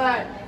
对。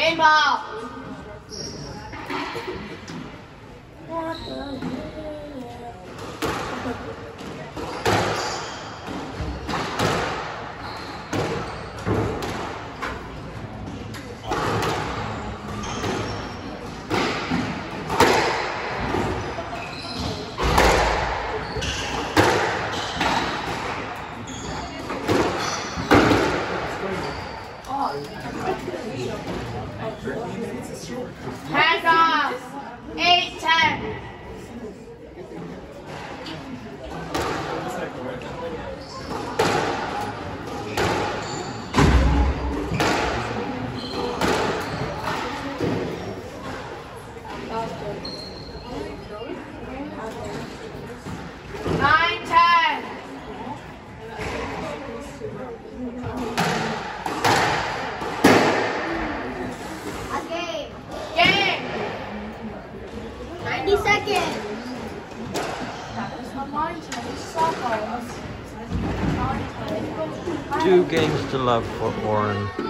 Game ball. Two Games to Love for Orin.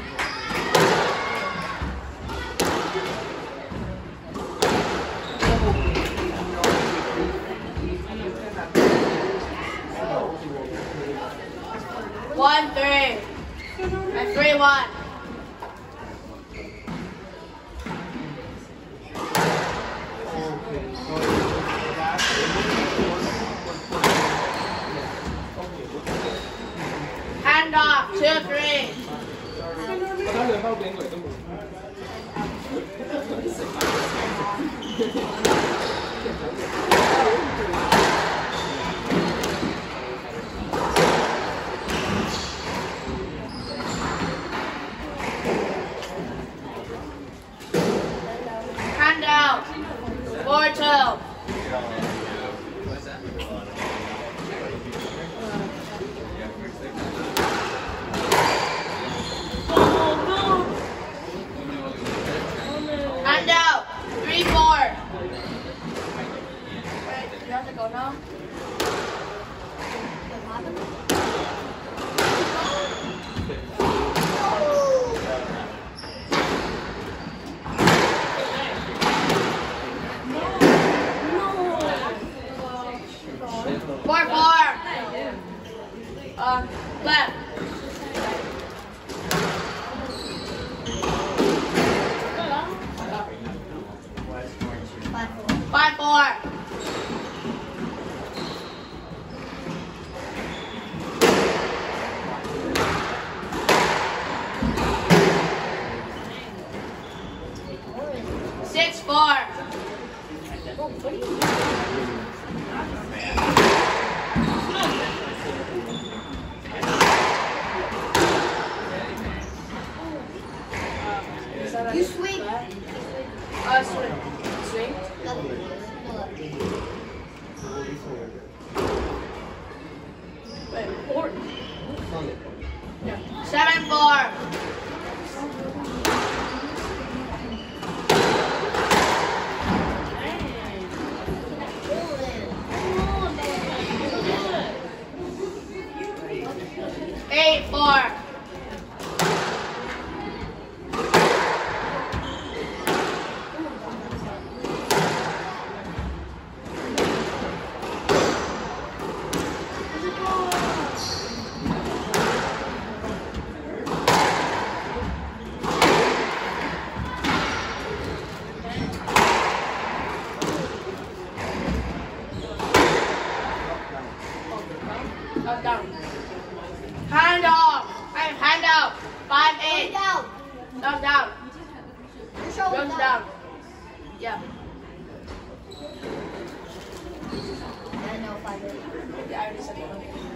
everyone. Six, four. You sweep. I uh, sweep. Seven four. I know five eight. Yeah, I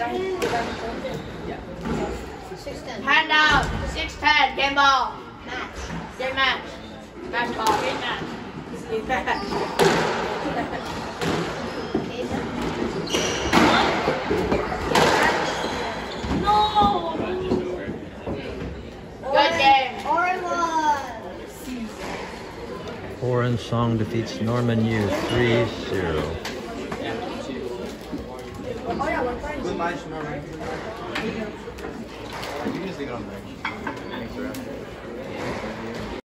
610. Hand out. 610. Game ball. Match. Game match. Match ball. Game match. No! Good game. Orin Song defeats Norman Yue 3-0. 0. Good. You just leave it on bro.